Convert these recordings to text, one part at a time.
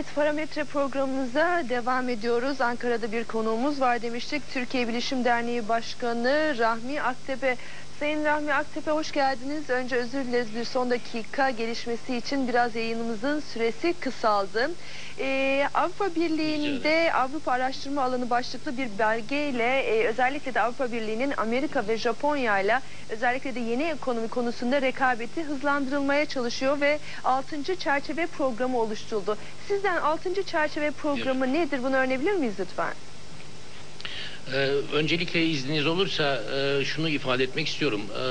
Evet parametre programımıza devam ediyoruz. Ankara'da bir konuğumuz var demiştik. Türkiye Bilişim Derneği Başkanı Rahmi Aktepe. Sayın Rahmi Aktepe hoş geldiniz. Önce özür dileriz bir son dakika gelişmesi için biraz yayınımızın süresi kısaldı. Ee, Avrupa Birliği'nde Avrupa Araştırma Alanı başlıklı bir belgeyle e, özellikle de Avrupa Birliği'nin Amerika ve Japonya ile özellikle de yeni ekonomi konusunda rekabeti hızlandırılmaya çalışıyor ve 6. çerçeve programı oluşturuldu. Sizden 6. çerçeve programı nedir bunu öğrenebilir miyiz lütfen? Ee, öncelikle izniniz olursa e, şunu ifade etmek istiyorum. E,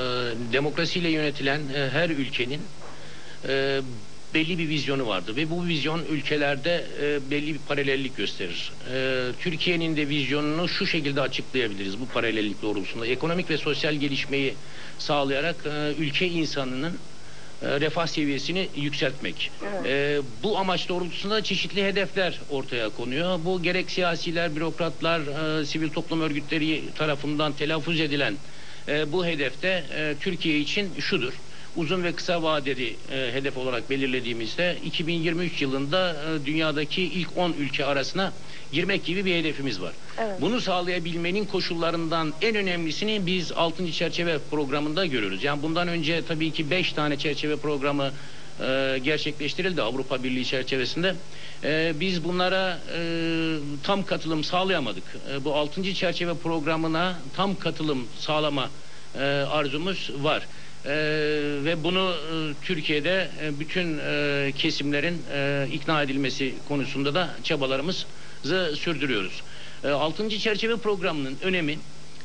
demokrasiyle yönetilen e, her ülkenin e, belli bir vizyonu vardı ve bu vizyon ülkelerde e, belli bir paralellik gösterir. E, Türkiye'nin de vizyonunu şu şekilde açıklayabiliriz bu paralellik doğrultusunda. Ekonomik ve sosyal gelişmeyi sağlayarak e, ülke insanının refah seviyesini yükseltmek. Evet. E, bu amaç doğrultusunda çeşitli hedefler ortaya konuyor. Bu gerek siyasiler, bürokratlar, e, sivil toplum örgütleri tarafından telaffuz edilen e, bu hedefte e, Türkiye için şudur. Uzun ve kısa vadeli e, hedef olarak belirlediğimizde 2023 yılında e, dünyadaki ilk 10 ülke arasına girmek gibi bir hedefimiz var. Evet. Bunu sağlayabilmenin koşullarından en önemlisini biz 6. çerçeve programında görüyoruz. Yani bundan önce tabii ki 5 tane çerçeve programı e, gerçekleştirildi Avrupa Birliği çerçevesinde. E, biz bunlara e, tam katılım sağlayamadık. E, bu 6. çerçeve programına tam katılım sağlama e, arzumuz var. E, ve bunu e, Türkiye'de e, bütün e, kesimlerin e, ikna edilmesi konusunda da çabalarımızı sürdürüyoruz. E, 6. çerçeve programının önemi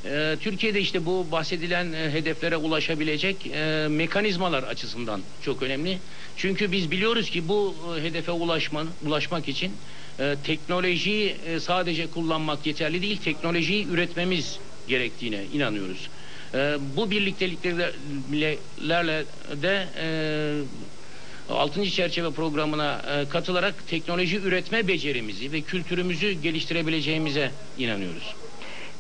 e, Türkiye'de işte bu bahsedilen e, hedeflere ulaşabilecek e, mekanizmalar açısından çok önemli. Çünkü biz biliyoruz ki bu e, hedefe ulaşman, ulaşmak için e, teknolojiyi e, sadece kullanmak yeterli değil, teknolojiyi üretmemiz gerektiğine inanıyoruz. E, bu birlikteliklerle de e, 6. çerçeve programına e, katılarak teknoloji üretme becerimizi ve kültürümüzü geliştirebileceğimize inanıyoruz.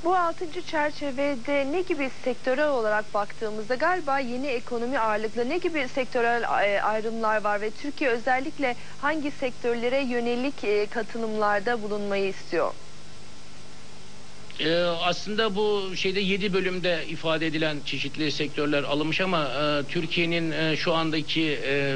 Bu altıncı çerçevede ne gibi sektörel olarak baktığımızda galiba yeni ekonomi ağırlıklı ne gibi sektörel e, ayrımlar var ve Türkiye özellikle hangi sektörlere yönelik e, katılımlarda bulunmayı istiyor? Ee, aslında bu şeyde 7 bölümde ifade edilen çeşitli sektörler alınmış ama e, Türkiye'nin e, şu andaki e,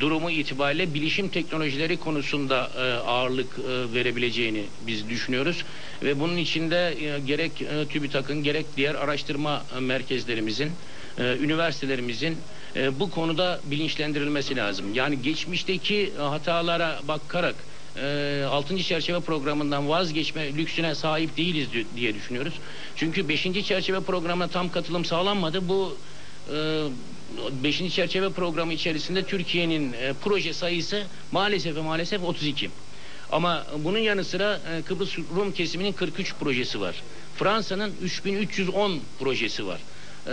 durumu itibariyle bilişim teknolojileri konusunda e, ağırlık e, verebileceğini biz düşünüyoruz ve bunun içinde e, gerek e, TÜBİTAK'ın gerek diğer araştırma e, merkezlerimizin, e, üniversitelerimizin e, bu konuda bilinçlendirilmesi lazım. Yani geçmişteki hatalara bakarak e, 6. çerçeve programından vazgeçme lüksüne sahip değiliz di- diye düşünüyoruz. Çünkü 5. çerçeve programına tam katılım sağlanmadı. Bu 5. çerçeve programı içerisinde Türkiye'nin e, proje sayısı maalesef maalesef 32. Ama bunun yanı sıra e, Kıbrıs Rum kesiminin 43 projesi var. Fransa'nın 3310 projesi var. E,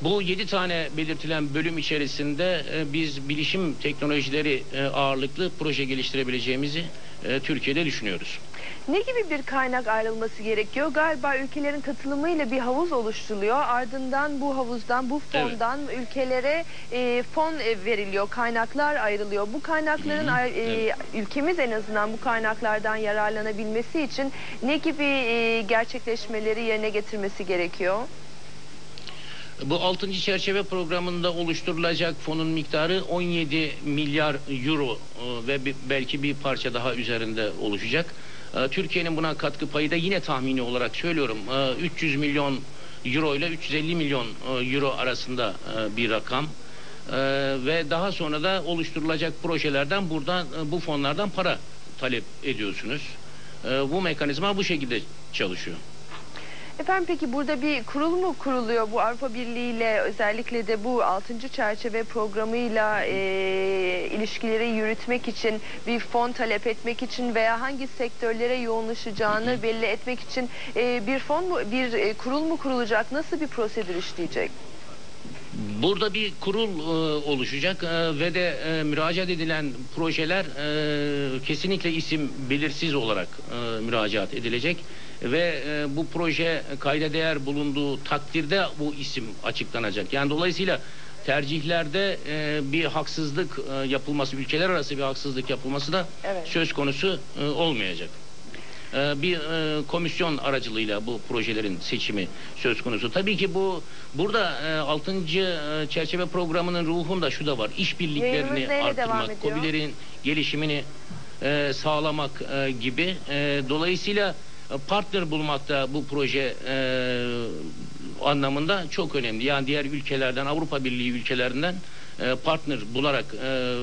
bu 7 tane belirtilen bölüm içerisinde e, biz bilişim teknolojileri e, ağırlıklı proje geliştirebileceğimizi e, Türkiye'de düşünüyoruz. Ne gibi bir kaynak ayrılması gerekiyor? Galiba ülkelerin katılımıyla bir havuz oluşturuluyor. Ardından bu havuzdan, bu fondan ülkelere e, fon veriliyor, kaynaklar ayrılıyor. Bu kaynakların Hı hı, ay- e, evet. ülkemiz en azından bu kaynaklardan yararlanabilmesi için ne gibi e, gerçekleşmeleri yerine getirmesi gerekiyor? Bu 6. çerçeve programında oluşturulacak fonun miktarı 17 milyar euro e, ve belki bir parça daha üzerinde oluşacak. E, Türkiye'nin buna katkı payı da yine tahmini olarak söylüyorum e, 300 milyon euro ile 350 milyon e, euro arasında e, bir rakam. E, Ve daha sonra da oluşturulacak projelerden buradan e, bu fonlardan para talep ediyorsunuz. E, Bu mekanizma bu şekilde çalışıyor. Efendim peki burada bir kurul mu kuruluyor bu Avrupa Birliği ile özellikle de bu 6. çerçeve programıyla e, ilişkileri yürütmek için bir fon talep etmek için veya hangi sektörlere yoğunlaşacağını belli etmek için e, bir fon mu bir e, kurul mu kurulacak nasıl bir prosedür işleyecek? Burada bir kurul e, oluşacak e, ve de e, müracaat edilen projeler e, kesinlikle isim belirsiz olarak e, müracaat edilecek ve e, bu proje kayda değer bulunduğu takdirde bu isim açıklanacak. Yani dolayısıyla tercihlerde e, bir haksızlık e, yapılması, ülkeler arası bir haksızlık yapılması da Evet. söz konusu e, olmayacak. E, bir e, komisyon aracılığıyla bu projelerin seçimi söz konusu. Tabii ki bu burada e, 6. e, çerçeve programının ruhunda şu da var. İşbirliklerini arttırmak? COBİ'lerin gelişimini e, sağlamak e, gibi. E, dolayısıyla e, partner bulmakta bu proje e, anlamında çok önemli. Yani diğer ülkelerden, Avrupa Birliği ülkelerinden e, partner bularak e,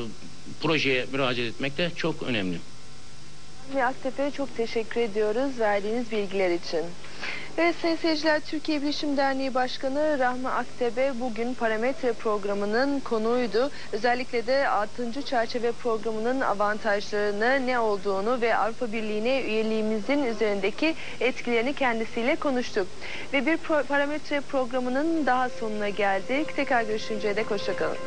projeye müracaat etmek de çok önemli. Aktepe'ye çok teşekkür ediyoruz verdiğiniz bilgiler için. Evet sayın seyirciler Türkiye Bilişim Derneği Başkanı Rahmi Aktepe bugün parametre programının konuğuydu. Özellikle de 6. çerçeve programının avantajlarını ne olduğunu ve Avrupa Birliği'ne üyeliğimizin üzerindeki etkilerini kendisiyle konuştuk. Ve bir pro- parametre programının daha sonuna geldik. Tekrar görüşünceye dek hoşçakalın.